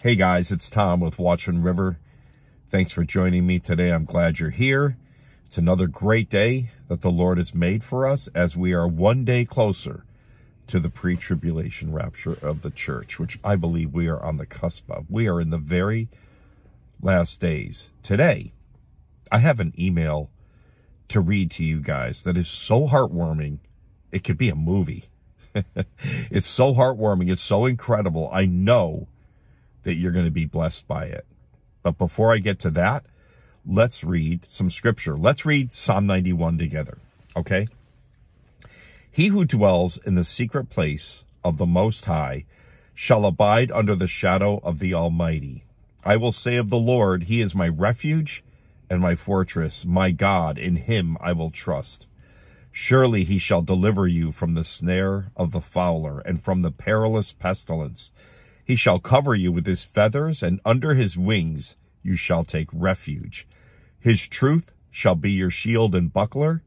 Hey guys, it's Tom with Watchman River. Thanks for joining me today. I'm glad you're here. It's another great day that the Lord has made for us as we are one day closer to the pre-tribulation rapture of the church, which I believe we are on the cusp of. We are in the very last days. Today, I have an email to read to you guys that is so heartwarming. It could be a movie. it's so heartwarming. It's so incredible. I know that you're going to be blessed by it. But before I get to that, let's read some scripture. Let's read Psalm 91 together. Okay. He who dwells in the secret place of the Most High shall abide under the shadow of the Almighty. I will say of the Lord, He is my refuge and my fortress, my God, in Him I will trust. Surely He shall deliver you from the snare of the fowler and from the perilous pestilence. He shall cover you with his feathers, and under his wings you shall take refuge. His truth shall be your shield and buckler.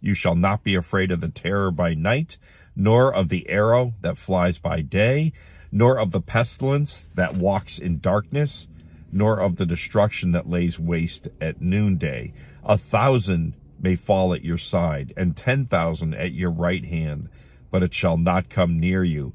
You shall not be afraid of the terror by night, nor of the arrow that flies by day, nor of the pestilence that walks in darkness, nor of the destruction that lays waste at noonday. A thousand may fall at your side, and ten thousand at your right hand, but it shall not come near you.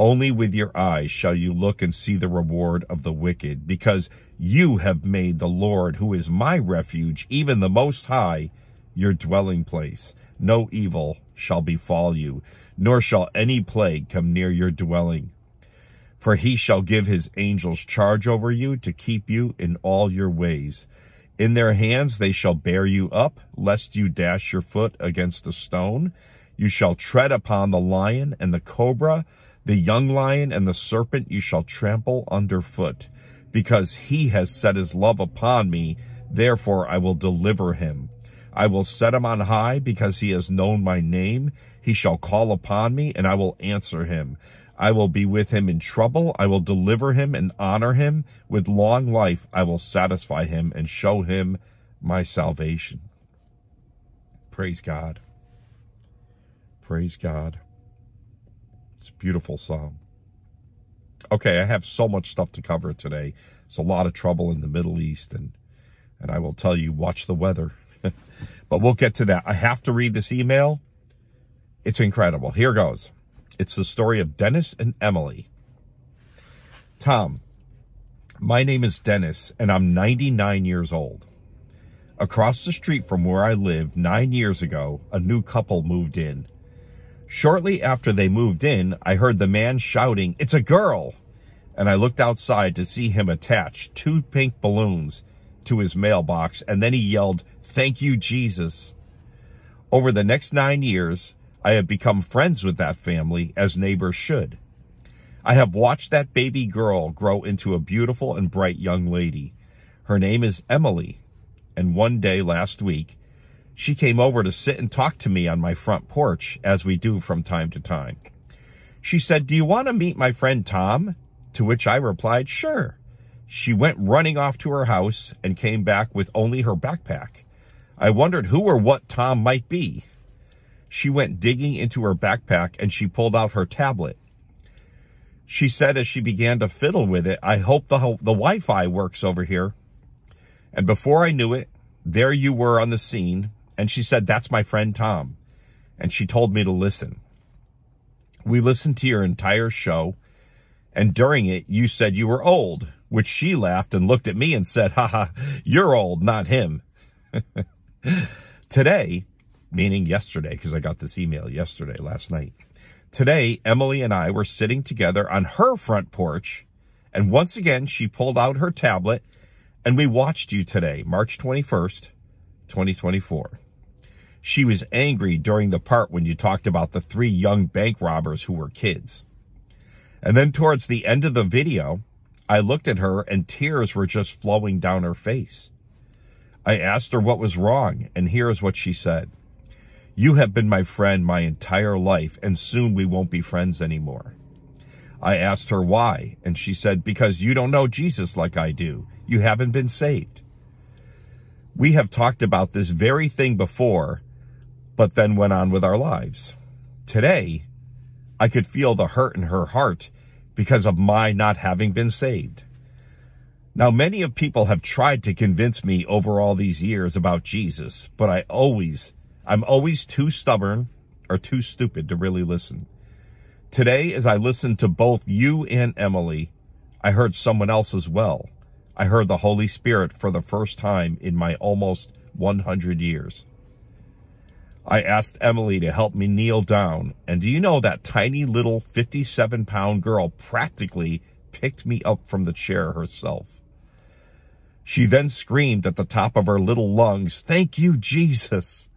Only with your eyes shall you look and see the reward of the wicked, because you have made the Lord, who is my refuge, even the Most High, your dwelling place. No evil shall befall you, nor shall any plague come near your dwelling. For he shall give his angels charge over you to keep you in all your ways. In their hands they shall bear you up, lest you dash your foot against a stone. You shall tread upon the lion and the cobra, the young lion and the serpent you shall trample underfoot, because he has set his love upon me, therefore I will deliver him. I will set him on high because he has known my name. He shall call upon me and I will answer him. I will be with him in trouble. I will deliver him and honor him. With long life I will satisfy him and show him my salvation. Praise God. Praise God. Beautiful psalm. Okay, I have so much stuff to cover today. It's a lot of trouble in the Middle East, and and I will tell you, watch the weather. but we'll get to that. I have to read this email. It's incredible. Here goes. It's the story of Dennis and Emily. Tom, my name is Dennis, and I'm 99 years old. Across the street from where I live, nine years ago, a new couple moved in. Shortly after they moved in, I heard the man shouting, It's a girl! And I looked outside to see him attach two pink balloons to his mailbox, and then he yelled, Thank you, Jesus. Over the next nine years, I have become friends with that family, as neighbors should. I have watched that baby girl grow into a beautiful and bright young lady. Her name is Emily. And one day last week, she came over to sit and talk to me on my front porch, as we do from time to time. She said, do you want to meet my friend Tom? To which I replied, sure. She went running off to her house and came back with only her backpack. I wondered who or what Tom might be. She went digging into her backpack and she pulled out her tablet. She said as she began to fiddle with it, I hope the, the Wi-Fi works over here. And before I knew it, there you were on the scene and she said, that's my friend Tom. And she told me to listen. We listened to your entire show. And during it, you said you were old, which she laughed and looked at me and said, "Ha ha, you're old, not him. Today, meaning yesterday, because I got this email yesterday, last night. Today, Emily and I were sitting together on her front porch. And once again, she pulled out her tablet and we watched you today, March 21st, 2024. She was angry during the part when you talked about the three young bank robbers who were kids. And then towards the end of the video, I looked at her and tears were just flowing down her face. I asked her what was wrong, and here's what she said. You have been my friend my entire life, and soon we won't be friends anymore. I asked her why, and she said, because you don't know Jesus like I do. You haven't been saved. We have talked about this very thing before, but then went on with our lives. Today, I could feel the hurt in her heart because of my not having been saved. Now, many of people have tried to convince me over all these years about Jesus, but I always, I'm always too stubborn or too stupid to really listen. Today, as I listened to both you and Emily, I heard someone else as well. I heard the Holy Spirit for the first time in my almost 100 years. I asked Emily to help me kneel down, and do you know that tiny little 57 pound girl practically picked me up from the chair herself? She then screamed at the top of her little lungs, Thank you, Jesus.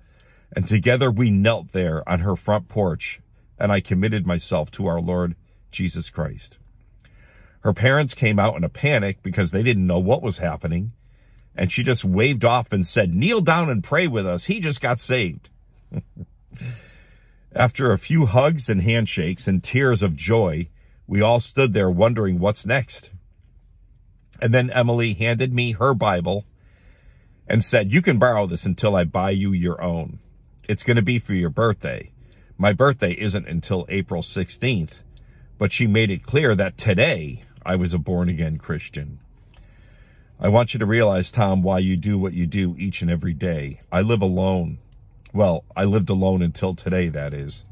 And together we knelt there on her front porch, and I committed myself to our Lord Jesus Christ. Her parents came out in a panic because they didn't know what was happening, and she just waved off and said, Kneel down and pray with us. He just got saved. After a few hugs and handshakes and tears of joy, we all stood there wondering what's next. And then Emily handed me her Bible and said, you can borrow this until I buy you your own. It's going to be for your birthday. My birthday isn't until April 16th, but she made it clear that today I was a born again Christian. I want you to realize, Tom, why you do what you do each and every day. I live alone. Well, I lived alone until today, that is.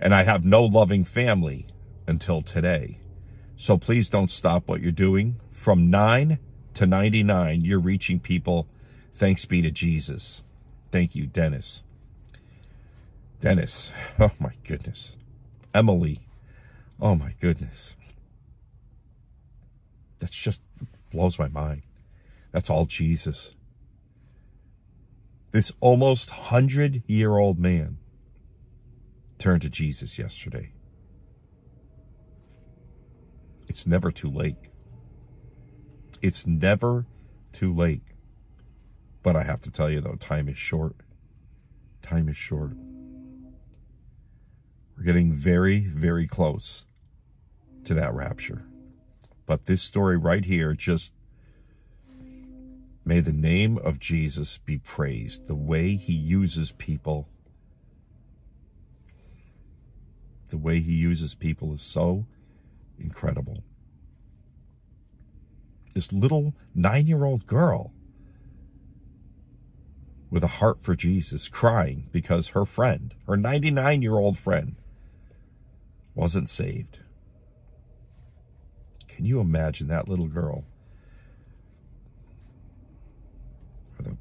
And I have no loving family until today. So please don't stop what you're doing. From 9 to 99, you're reaching people. Thanks be to Jesus. Thank you, Dennis. Dennis. Oh, my goodness. Emily. Oh, my goodness. That's just blows my mind. That's all Jesus. This almost 100 year old man turned to Jesus yesterday. It's never too late. It's never too late. But I have to tell you, though, time is short. Time is short. We're getting very, very close to that rapture. But this story right here just may the name of Jesus be praised. The way he uses people, the way he uses people is so incredible. This little nine year old girl with a heart for Jesus crying because her friend, her 99 year old friend, wasn't saved. Can you imagine that little girl? With a,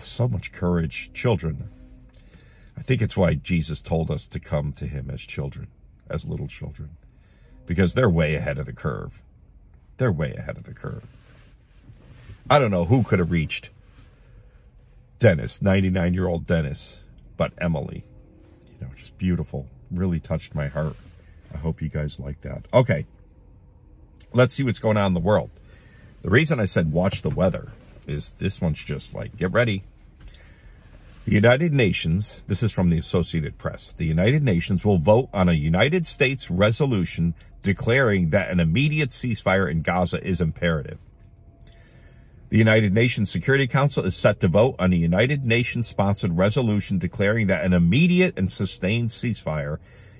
so much courage, children. I think it's why Jesus told us to come to him as children, as little children because they're way ahead of the curve. They're way ahead of the curve. I don't know who could have reached Dennis, 99 year old Dennis, but Emily, you know, just beautiful. Really touched my heart. I hope you guys like that. Okay. Let's see what's going on in the world. The reason I said watch the weather is this one's just like, get ready. The United Nations, this is from the Associated Press, the United Nations will vote on a United States resolution declaring that an immediate ceasefire in Gaza is imperative. The United Nations Security Council is set to vote on a United Nations sponsored resolution declaring that an immediate and sustained ceasefire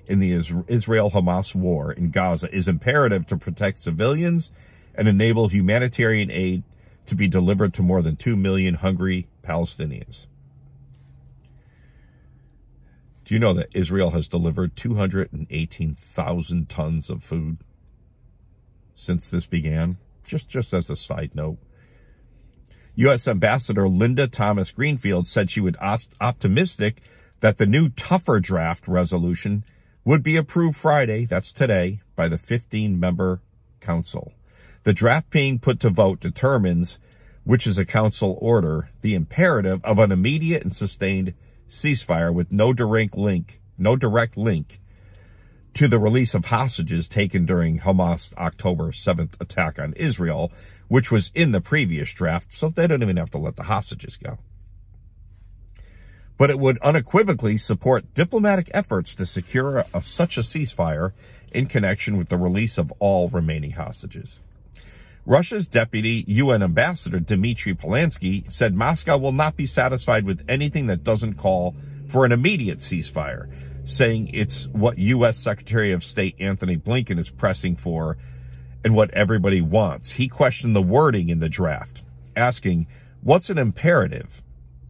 in the Israel Hamas war in Gaza is imperative to protect civilians and enable humanitarian aid to be delivered to more than 2 million hungry Palestinians. Do you know that Israel has delivered 218,000 tons of food since this began? Just, just as a side note. U.S. Ambassador Linda Thomas Greenfield said she was optimistic that the new tougher draft resolution would be approved Friday, that's today, by the 15-member council. The draft being put to vote determines, which is a council order, the imperative of an immediate and sustained ceasefire with no direct link, no direct link to the release of hostages taken during Hamas' October 7th attack on Israel, which was in the previous draft, so they don't even have to let the hostages go. But it would unequivocally support diplomatic efforts to secure a, such a ceasefire in connection with the release of all remaining hostages. Russia's deputy UN ambassador Dmitry Polyanskiy said Moscow will not be satisfied with anything that doesn't call for an immediate ceasefire, saying it's what U.S. Secretary of State Antony Blinken is pressing for and what everybody wants. He questioned the wording in the draft, asking, what's an imperative?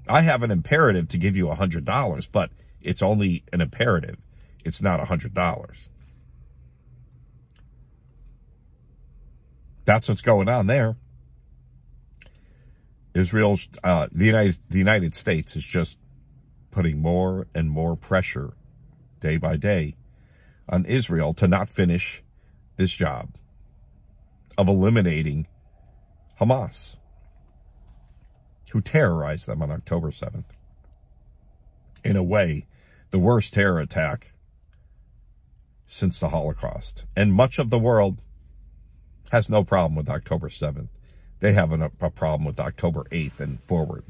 I have an imperative to give you a $100, but it's only an imperative. It's not a $100. That's what's going on there. Israel's, uh, the United, the United States is just putting more and more pressure day by day on Israel to not finish this job of eliminating Hamas, who terrorized them on October 7th. In a way, the worst terror attack since the Holocaust. And much of the world has no problem with October 7th. They have a, a problem with October 8th and forward.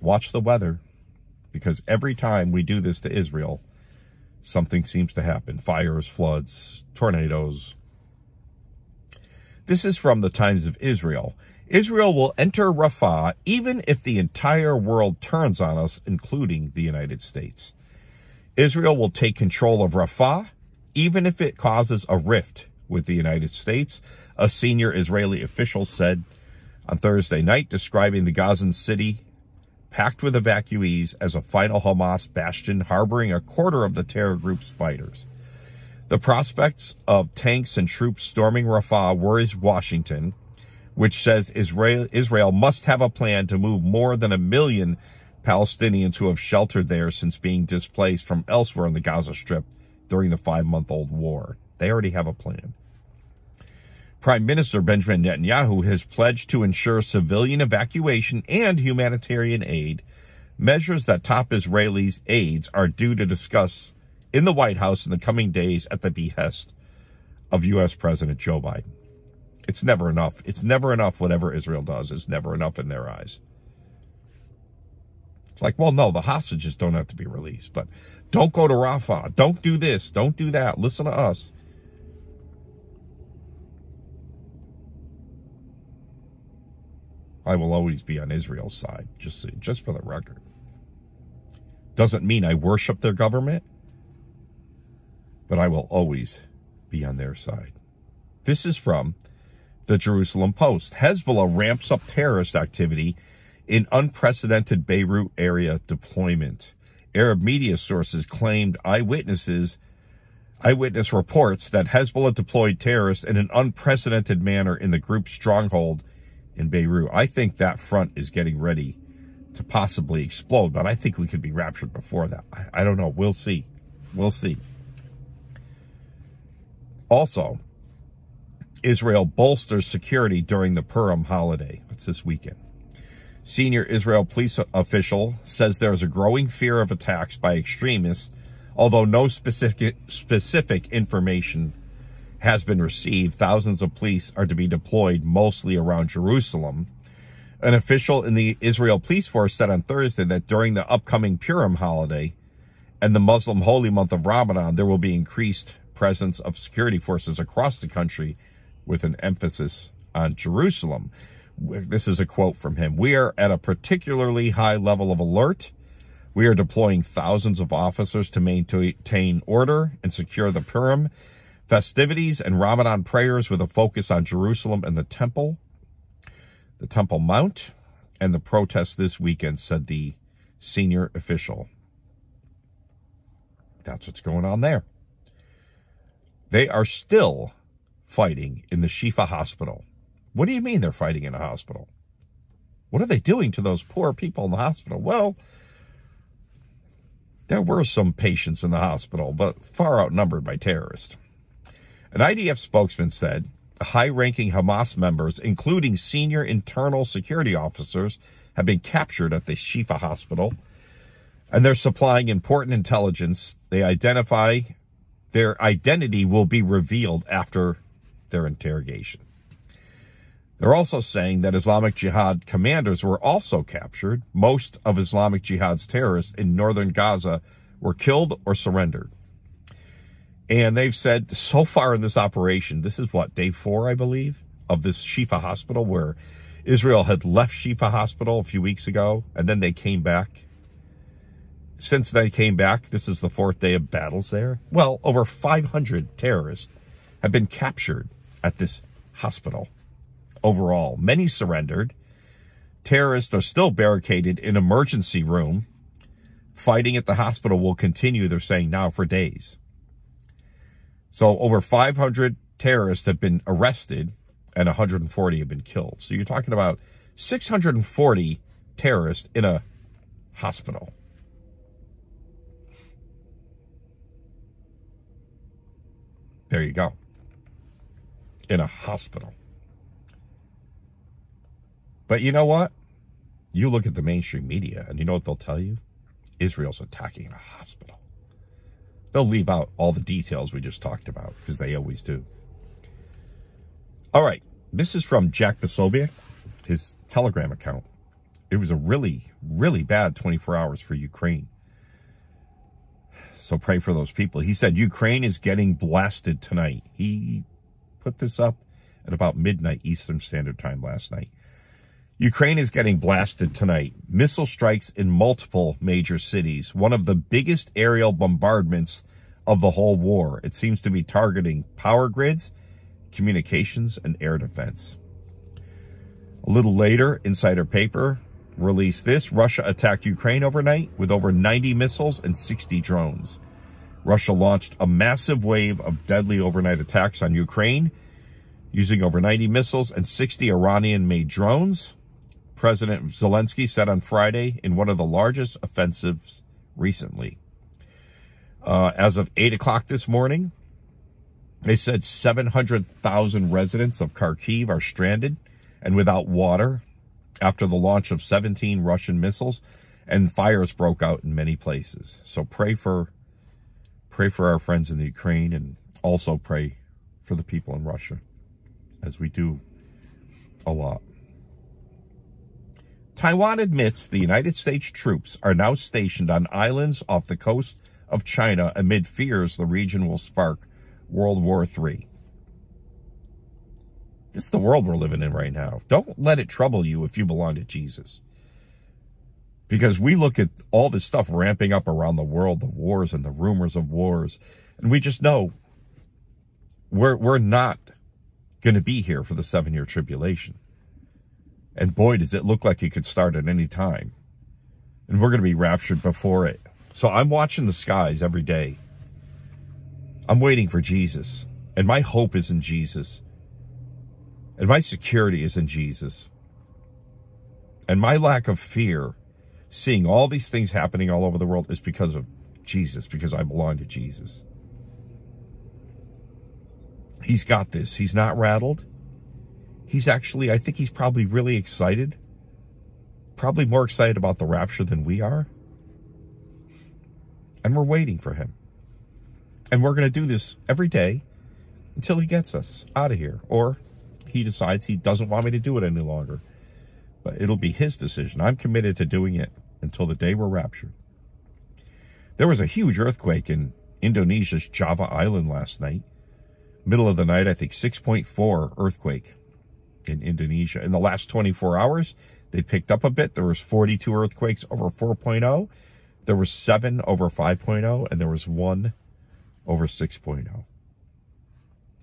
Watch the weather because every time we do this to Israel, something seems to happen. Fires, floods, tornadoes. This is from the Times of Israel. Israel will enter Rafah even if the entire world turns on us, including the United States. Israel will take control of Rafah even if it causes a rift with the United States, a senior Israeli official said on Thursday night, describing the Gazan city packed with evacuees as a final Hamas bastion harboring a quarter of the terror group's fighters. The prospects of tanks and troops storming Rafah worries Washington, which says Israel, Israel must have a plan to move more than a million Palestinians who have sheltered there since being displaced from elsewhere in the Gaza Strip during the five-month-old war. They already have a plan. Prime Minister Benjamin Netanyahu has pledged to ensure civilian evacuation and humanitarian aid, measures that top Israelis' aides are due to discuss in the White House in the coming days at the behest of U.S. President Joe Biden. It's never enough. It's never enough. Whatever Israel does is never enough in their eyes. It's like, well, no, the hostages don't have to be released, but don't go to Rafah. Don't do this. Don't do that. Listen to us. I will always be on Israel's side, just, just for the record. Doesn't mean I worship their government, but I will always be on their side. This is from the Jerusalem Post. Hezbollah ramps up terrorist activity in unprecedented Beirut area deployment. Arab media sources claimed eyewitnesses eyewitness reports that Hezbollah deployed terrorists in an unprecedented manner in the group's stronghold in Beirut. I think that front is getting ready to possibly explode, but I think we could be raptured before that. I, I don't know. We'll see. We'll see. Also, Israel bolsters security during the Purim holiday. It's this weekend. Senior Israel police official says there is a growing fear of attacks by extremists, although no specific, specific information has been received. Thousands of police are to be deployed mostly around Jerusalem. An official in the Israel police force said on Thursday that during the upcoming Purim holiday and the Muslim holy month of Ramadan, there will be increased presence of security forces across the country with an emphasis on Jerusalem. This is a quote from him. We are at a particularly high level of alert. We are deploying thousands of officers to maintain order and secure the Purim festivities and Ramadan prayers with a focus on Jerusalem and the temple, the Temple Mount, and the protests this weekend, said the senior official. That's what's going on there. They are still fighting in the Shifa hospital. What do you mean they're fighting in a hospital? What are they doing to those poor people in the hospital? Well, there were some patients in the hospital, but far outnumbered by terrorists. An IDF spokesman said high-ranking Hamas members, including senior internal security officers, have been captured at the Shifa hospital, and they're supplying important intelligence. They identify their identity will be revealed after their interrogation. They're also saying that Islamic Jihad commanders were also captured. Most of Islamic Jihad's terrorists in northern Gaza were killed or surrendered. And they've said so far in this operation, this is what, day four, I believe, of this Shifa hospital where Israel had left Shifa hospital a few weeks ago and then they came back. since they came back, this is the fourth day of battles there. Well, over 500 terrorists have been captured at this hospital overall. Many surrendered. Terrorists are still barricaded in emergency room. Fighting at the hospital will continue, they're saying now, for days. So over 500 terrorists have been arrested and 140 have been killed. So you're talking about 640 terrorists in a hospital. There you go. In a hospital. But you know what? You look at the mainstream media and you know what they'll tell you? Israel's attacking a hospital. They'll leave out all the details we just talked about because they always do. All right. This is from Jack Posobiec, his Telegram account. It was a really, really bad 24 hours for Ukraine. So pray for those people. He said Ukraine is getting blasted tonight. He put this up at about midnight Eastern Standard Time last night. Ukraine is getting blasted tonight. Missile strikes in multiple major cities. One of the biggest aerial bombardments of the whole war. It seems to be targeting power grids, communications, and air defense. A little later, Insider Paper released this. Russia attacked Ukraine overnight with over 90 missiles and 60 drones. Russia launched a massive wave of deadly overnight attacks on Ukraine using over 90 missiles and 60 Iranian-made drones. President Zelensky said on Friday in one of the largest offensives recently. Uh, as of 8 o'clock this morning, they said 700,000 residents of Kharkiv are stranded and without water after the launch of 17 Russian missiles and fires broke out in many places. So pray for pray for our friends in the Ukraine and also pray for the people in Russia as we do a lot. Taiwan admits the United States troops are now stationed on islands off the coast of China amid fears the region will spark World War III. This is the world we're living in right now. Don't let it trouble you if you belong to Jesus. Because we look at all this stuff ramping up around the world, the wars and the rumors of wars, and we just know we're, we're not going to be here for the seven year tribulation. And boy, does it look like it could start at any time. And we're going to be raptured before it. So I'm watching the skies every day. I'm waiting for Jesus. And my hope is in Jesus. And my security is in Jesus. And my lack of fear, seeing all these things happening all over the world, is because of Jesus, because I belong to Jesus. He's got this. He's not rattled he's actually, I think he's probably really excited. Probably more excited about the rapture than we are. And we're waiting for him. And we're going to do this every day until he gets us out of here. Or he decides he doesn't want me to do it any longer. But it'll be his decision. I'm committed to doing it until the day we're raptured. There was a huge earthquake in Indonesia's Java Island last night. Middle of the night, I think 6.4 earthquake in Indonesia. In the last 24 hours, they picked up a bit. There was 42 earthquakes over 4.0. There was seven over 5.0, and there was one over 6.0.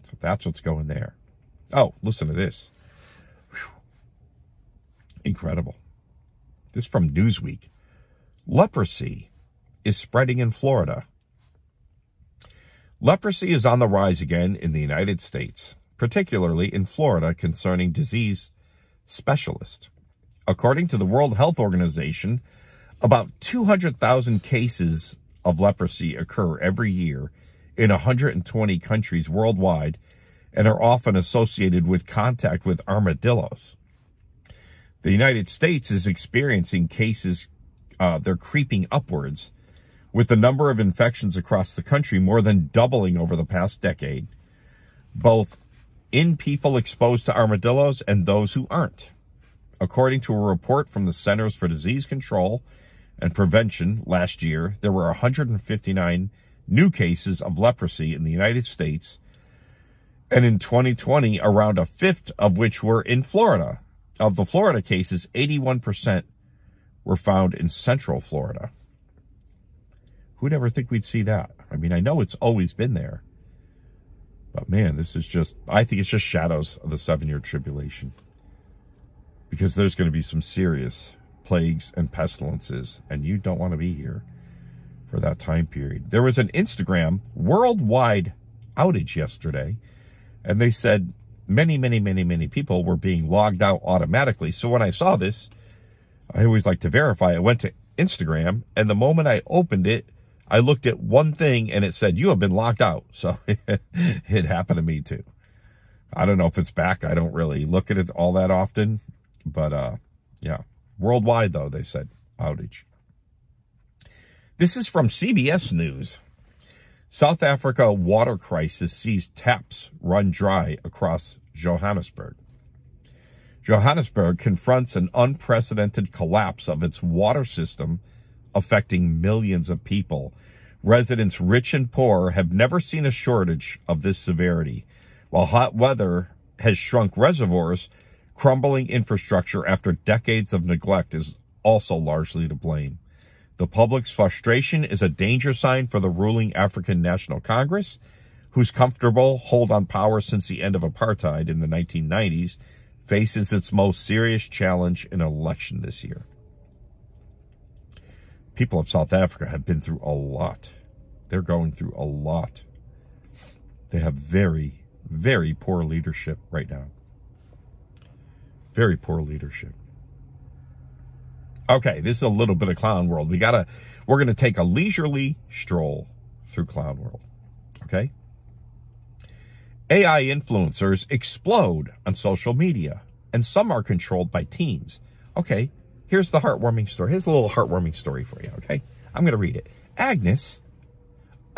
So that's what's going there. Oh, listen to this. Whew. Incredible. This from Newsweek. Leprosy is spreading in Florida. Leprosy is on the rise again in the United States particularly in Florida concerning disease specialists. According to the World Health Organization, about 200,000 cases of leprosy occur every year in 120 countries worldwide and are often associated with contact with armadillos. The United States is experiencing cases, uh, they're creeping upwards, with the number of infections across the country more than doubling over the past decade. Both in people exposed to armadillos and those who aren't. According to a report from the Centers for Disease Control and Prevention last year, there were 159 new cases of leprosy in the United States, and in 2020, around a fifth of which were in Florida. Of the Florida cases, 81% were found in Central Florida. Who'd ever think we'd see that? I mean, I know it's always been there. But man, this is just, I think it's just shadows of the seven year tribulation. Because there's going to be some serious plagues and pestilences, and you don't want to be here for that time period. There was an Instagram worldwide outage yesterday, and they said many, many, many, many people were being logged out automatically. So when I saw this, I always like to verify. I went to Instagram, and the moment I opened it, I looked at one thing and it said, you have been locked out. So it happened to me too. I don't know if it's back. I don't really look at it all that often, but, uh, yeah, worldwide though, they said outage. This is from CBS News. South Africa water crisis sees taps run dry across Johannesburg. Johannesburg confronts an unprecedented collapse of its water system affecting millions of people. Residents rich and poor have never seen a shortage of this severity. While hot weather has shrunk reservoirs, crumbling infrastructure after decades of neglect is also largely to blame. The public's frustration is a danger sign for the ruling African National Congress, whose comfortable hold on power since the end of apartheid in the 1990s faces its most serious challenge in an election this year people of South Africa have been through a lot. They're going through a lot. They have very, very poor leadership right now. Very poor leadership. Okay, this is a little bit of clown world. We gotta, we're gonna take a leisurely stroll through clown world. Okay? AI influencers explode on social media, and some are controlled by teens. Okay, Here's the heartwarming story. Here's a little heartwarming story for you, okay? I'm going to read it. Agnes,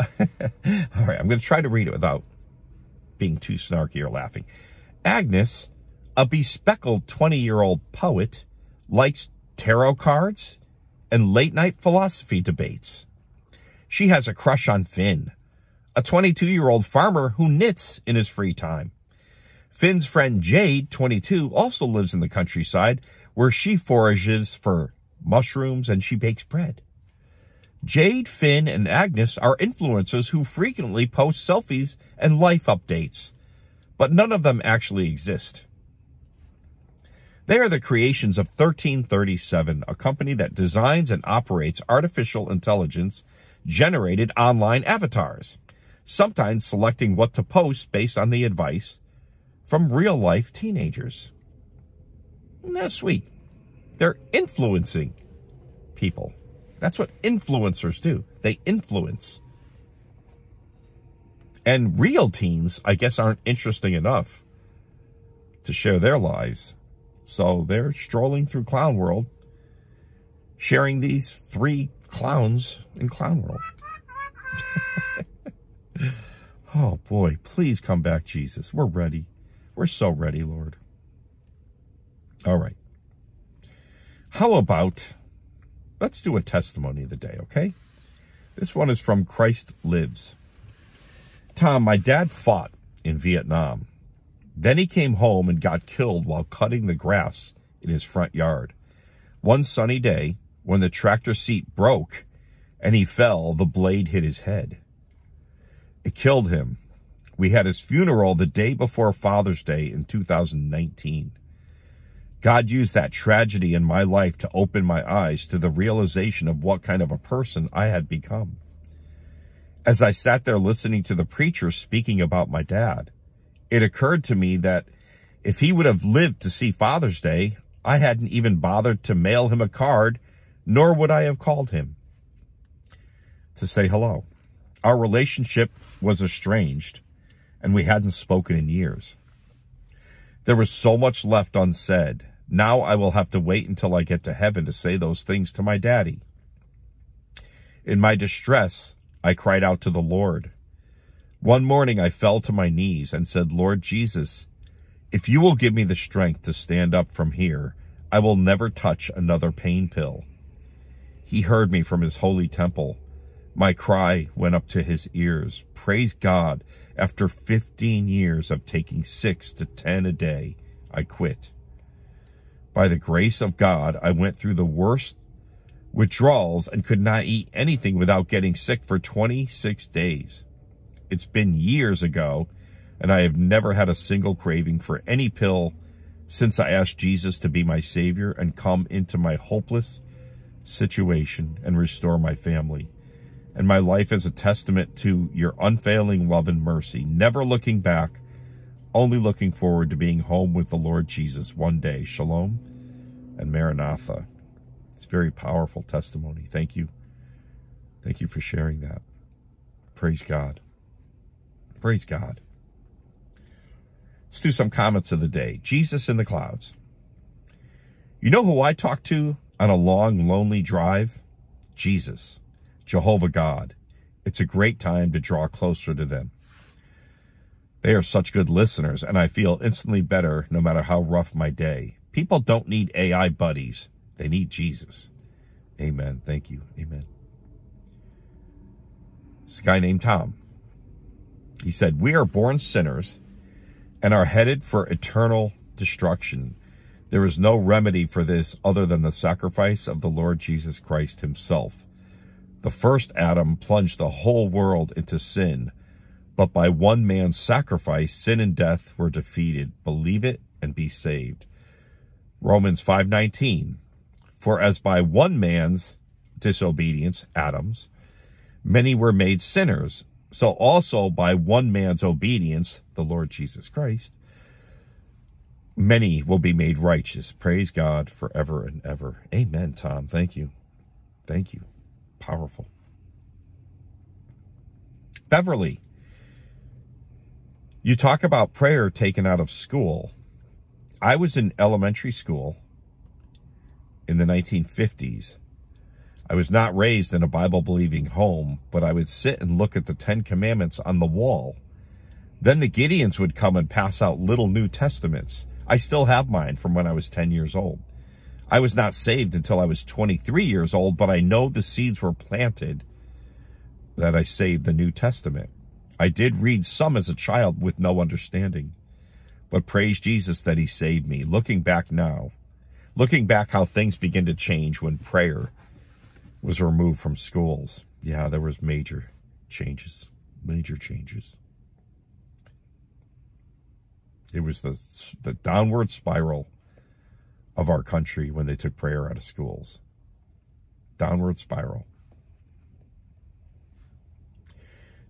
all right, I'm going to try to read it without being too snarky or laughing. Agnes, a bespectacled 20-year-old poet, likes tarot cards and late-night philosophy debates. She has a crush on Finn, a 22-year-old farmer who knits in his free time. Finn's friend Jade, 22, also lives in the countryside where she forages for mushrooms and she bakes bread. Jade, Finn, and Agnes are influencers who frequently post selfies and life updates, but none of them actually exist. They are the creations of 1337, a company that designs and operates artificial intelligence generated online avatars, sometimes selecting what to post based on the advice from real life teenagers. That's sweet. They're influencing people. That's what influencers do. They influence. And real teens, I guess, aren't interesting enough to share their lives. So they're strolling through Clown World, sharing these three clowns in Clown World. oh boy, please come back, Jesus. We're ready. We're so ready, Lord. All right. How about, let's do a testimony of the day, okay? This one is from Christ Lives. Tom, my dad fought in Vietnam. Then he came home and got killed while cutting the grass in his front yard. One sunny day, when the tractor seat broke and he fell, the blade hit his head. It killed him. We had his funeral the day before Father's Day in 2019. God used that tragedy in my life to open my eyes to the realization of what kind of a person I had become. As I sat there listening to the preacher speaking about my dad, it occurred to me that if he would have lived to see Father's Day, I hadn't even bothered to mail him a card, nor would I have called him to say hello. Our relationship was estranged, and we hadn't spoken in years. There was so much left unsaid, now I will have to wait until I get to heaven to say those things to my daddy. In my distress, I cried out to the Lord. One morning I fell to my knees and said, Lord Jesus, if you will give me the strength to stand up from here, I will never touch another pain pill. He heard me from his holy temple. My cry went up to his ears. Praise God, after 15 years of taking six to 10 a day, I quit. By the grace of God, I went through the worst withdrawals and could not eat anything without getting sick for 26 days. It's been years ago, and I have never had a single craving for any pill since I asked Jesus to be my Savior and come into my hopeless situation and restore my family. And my life is a testament to your unfailing love and mercy, never looking back, only looking forward to being home with the Lord Jesus one day. Shalom and Maranatha. It's very powerful testimony. Thank you. Thank you for sharing that. Praise God. Praise God. Let's do some comments of the day. Jesus in the clouds. You know who I talked to on a long, lonely drive? Jesus, Jehovah God. It's a great time to draw closer to them. They are such good listeners, and I feel instantly better no matter how rough my day. People don't need AI buddies. They need Jesus. Amen. Thank you. Amen. This guy named Tom. He said, We are born sinners and are headed for eternal destruction. There is no remedy for this other than the sacrifice of the Lord Jesus Christ himself. The first Adam plunged the whole world into sin, but by one man's sacrifice, sin and death were defeated. Believe it and be saved. Romans 5:19 For as by one man's disobedience, Adam's, many were made sinners, so also by one man's obedience, the Lord Jesus Christ, many will be made righteous. Praise God forever and ever. Amen, Tom. Thank you. Thank you. Powerful. Beverly, you talk about prayer taken out of school. I was in elementary school in the 1950s I was not raised in a Bible believing home, but I would sit and look at the Ten Commandments on the wall. Then the Gideons would come and pass out little New Testaments. I still have mine from when I was 10 years old. I was not saved until I was 23 years old, but I know the seeds were planted that I saved the New Testament. I did read some as a child with no understanding, but praise Jesus that he saved me. Looking back now, looking back how things begin to change when prayer was removed from schools. Yeah, there was major changes, major changes. It was the the downward spiral of our country when they took prayer out of schools. Downward spiral.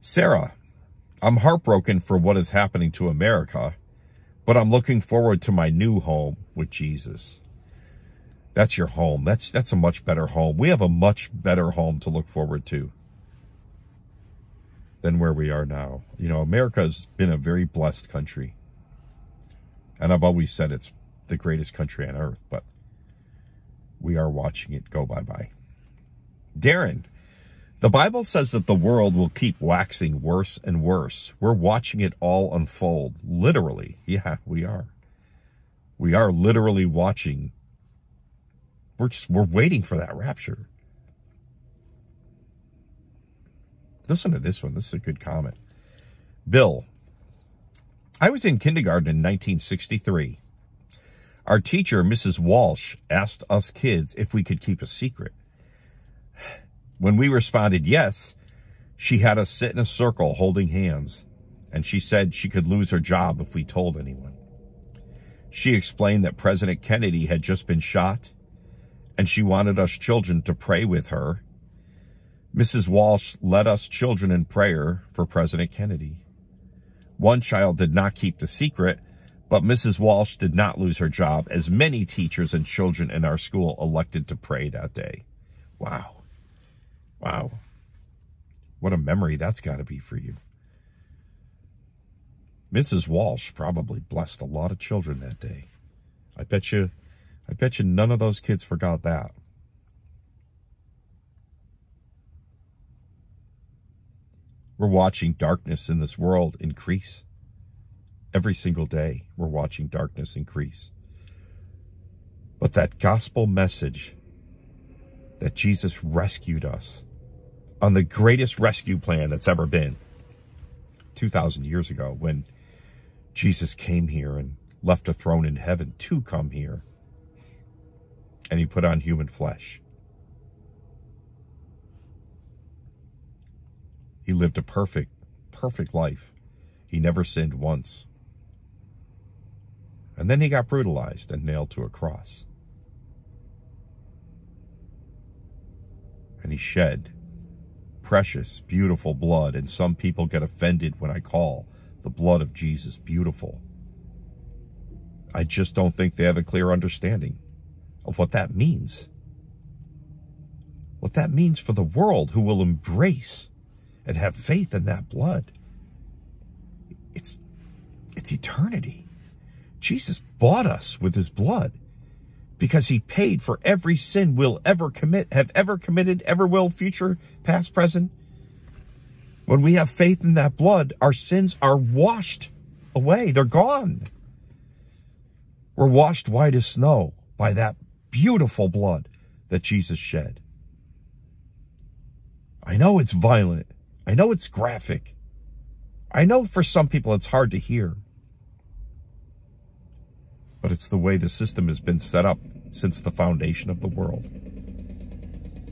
Sarah, I'm heartbroken for what is happening to America, but I'm looking forward to my new home with Jesus. That's your home. That's that's a much better home. We have a much better home to look forward to than where we are now. You know, America has been a very blessed country. And I've always said it's the greatest country on earth, but we are watching it go bye-bye. Darren, the Bible says that the world will keep waxing worse and worse. We're watching it all unfold. Literally. Yeah, we are. We are literally watching we're just, we're waiting for that rapture. Listen to this one. This is a good comment. Bill, I was in kindergarten in 1963. Our teacher, Mrs. Walsh, asked us kids if we could keep a secret. When we responded yes, she had us sit in a circle holding hands, and she said she could lose her job if we told anyone. She explained that President Kennedy had just been shot and she wanted us children to pray with her. Mrs. Walsh led us children in prayer for President Kennedy. One child did not keep the secret, but Mrs. Walsh did not lose her job as many teachers and children in our school elected to pray that day. Wow. Wow. What a memory that's got to be for you. Mrs. Walsh probably blessed a lot of children that day. I bet you I bet you none of those kids forgot that. We're watching darkness in this world increase. Every single day, we're watching darkness increase. But that gospel message that Jesus rescued us on the greatest rescue plan that's ever been 2,000 years ago when Jesus came here and left a throne in heaven to come here. And he put on human flesh. He lived a perfect, perfect life. He never sinned once. And then he got brutalized and nailed to a cross. And he shed precious, beautiful blood. And some people get offended when I call the blood of Jesus beautiful. I just don't think they have a clear understanding of what that means. What that means for the world who will embrace and have faith in that blood. It's, it's eternity. Jesus bought us with his blood because he paid for every sin we'll ever commit, have ever committed, ever will, future, past, present. When we have faith in that blood, our sins are washed away. They're gone. We're washed white as snow by that beautiful blood that Jesus shed. I know it's violent. I know it's graphic. I know for some people it's hard to hear. But it's the way the system has been set up since the foundation of the world.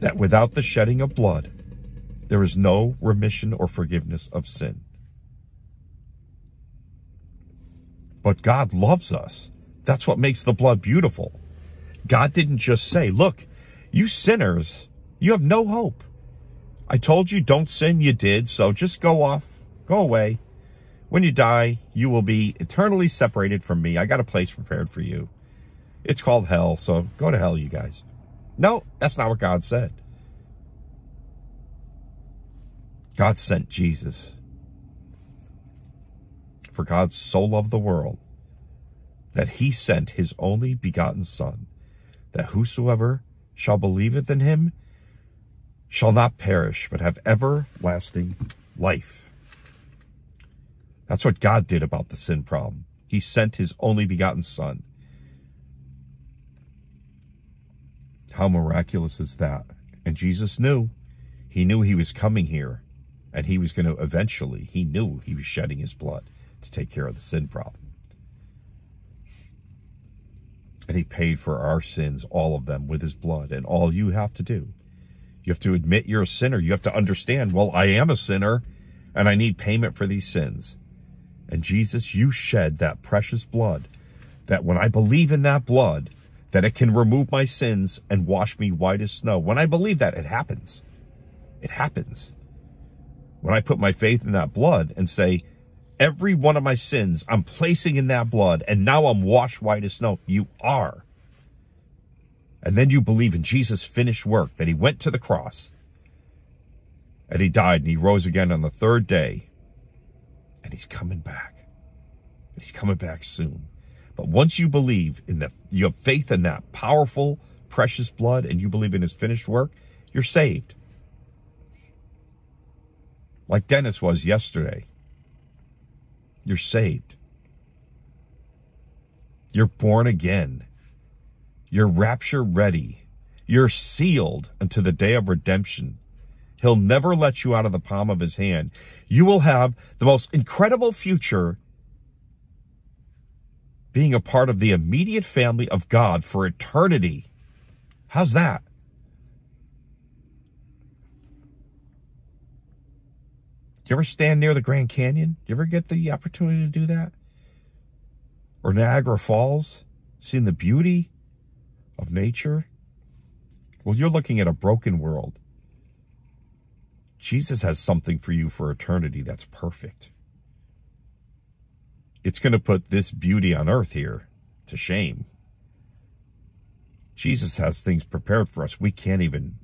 That without the shedding of blood, there is no remission or forgiveness of sin. But God loves us. That's what makes the blood beautiful. God didn't just say, look, you sinners, you have no hope. I told you don't sin, you did, so just go off, go away. When you die, you will be eternally separated from me. I got a place prepared for you. It's called hell, so go to hell, you guys. No, that's not what God said. God sent Jesus. For God so loved the world that he sent his only begotten Son, that whosoever shall believeth in him shall not perish, but have everlasting life. That's what God did about the sin problem. He sent his only begotten son. How miraculous is that? And Jesus knew. He knew he was coming here and he was going to eventually, he knew he was shedding his blood to take care of the sin problem. And he paid for our sins, all of them, with his blood. And all you have to do you have to admit you're a sinner. You have to understand, well, I am a sinner and I need payment for these sins. And Jesus, you shed that precious blood that when I believe in that blood, that it can remove my sins and wash me white as snow. When I believe that, it happens. It happens. When I put my faith in that blood and say, every one of my sins I'm placing in that blood and now I'm washed white as snow, you are and then you believe in Jesus' finished work, that he went to the cross, and he died, and he rose again on the third day, and he's coming back. And he's coming back soon. But once you believe in that, you have faith in that powerful, precious blood, and you believe in his finished work, you're saved. Like Dennis was yesterday. You're saved. You're born again. You're rapture ready. You're sealed unto the day of redemption. He'll never let you out of the palm of his hand. You will have the most incredible future being a part of the immediate family of God for eternity. How's that? You ever stand near the Grand Canyon? You ever get the opportunity to do that? Or Niagara Falls? Seeing the beauty? of nature, well, you're looking at a broken world. Jesus has something for you for eternity that's perfect. It's going to put this beauty on earth here to shame. Jesus has things prepared for us we can't even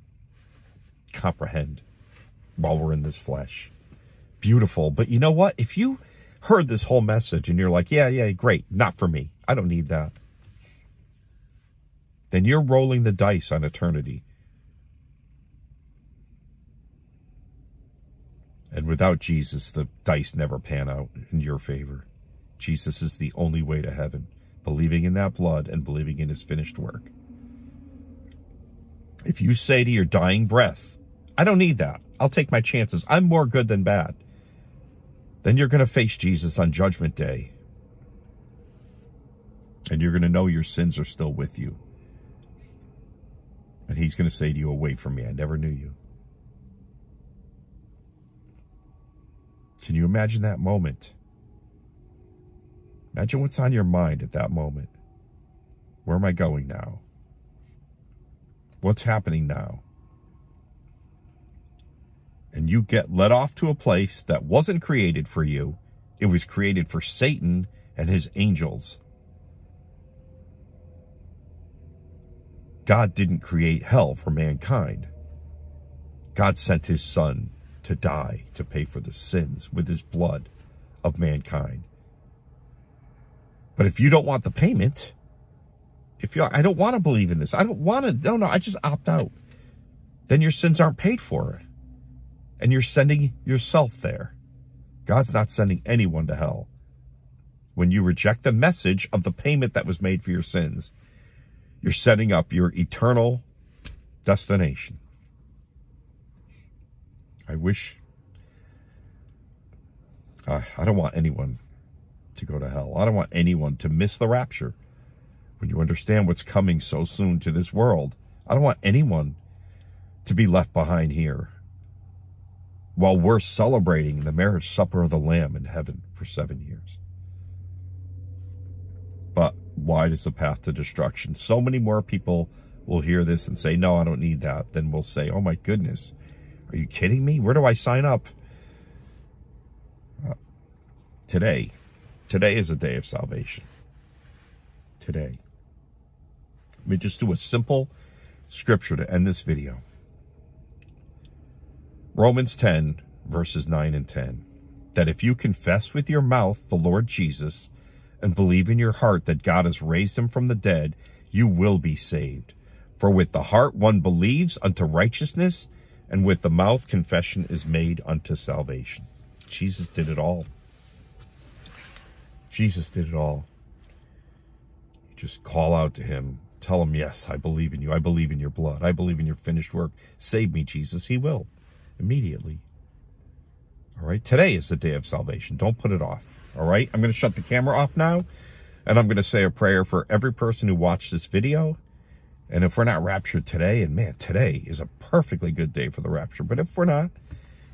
comprehend while we're in this flesh. Beautiful. But you know what? If you heard this whole message and you're like, yeah, yeah, great, not for me. I don't need that then you're rolling the dice on eternity. And without Jesus, the dice never pan out in your favor. Jesus is the only way to heaven, believing in that blood and believing in his finished work. If you say to your dying breath, I don't need that. I'll take my chances. I'm more good than bad. Then you're going to face Jesus on judgment day. And you're going to know your sins are still with you. And he's going to say to you, away from me, I never knew you. Can you imagine that moment? Imagine what's on your mind at that moment. Where am I going now? What's happening now? And you get led off to a place that wasn't created for you. It was created for Satan and his angels. God didn't create hell for mankind. God sent his son to die to pay for the sins with his blood of mankind. But if you don't want the payment, if you I don't want to believe in this, I don't want to, no, no, I just opt out. Then your sins aren't paid for. And you're sending yourself there. God's not sending anyone to hell. When you reject the message of the payment that was made for your sins, you're setting up your eternal destination. I wish, uh, I don't want anyone to go to hell. I don't want anyone to miss the rapture. When you understand what's coming so soon to this world, I don't want anyone to be left behind here while we're celebrating the marriage supper of the Lamb in heaven for seven years. But wide is the path to destruction. So many more people will hear this and say, no, I don't need that. Then we'll say, oh my goodness, are you kidding me? Where do I sign up? Uh, today. Today is a day of salvation. Today. Let me just do a simple scripture to end this video. Romans 10, verses 9 and 10. That if you confess with your mouth the Lord Jesus and believe in your heart that God has raised him from the dead, you will be saved. For with the heart one believes unto righteousness, and with the mouth confession is made unto salvation. Jesus did it all. Jesus did it all. You just call out to him. Tell him, yes, I believe in you. I believe in your blood. I believe in your finished work. Save me, Jesus. He will immediately. All right. Today is the day of salvation. Don't put it off. All right. I'm going to shut the camera off now and I'm going to say a prayer for every person who watched this video and if we're not raptured today, and man, today is a perfectly good day for the rapture. But if we're not,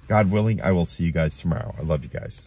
God willing, I will see you guys tomorrow. I love you guys.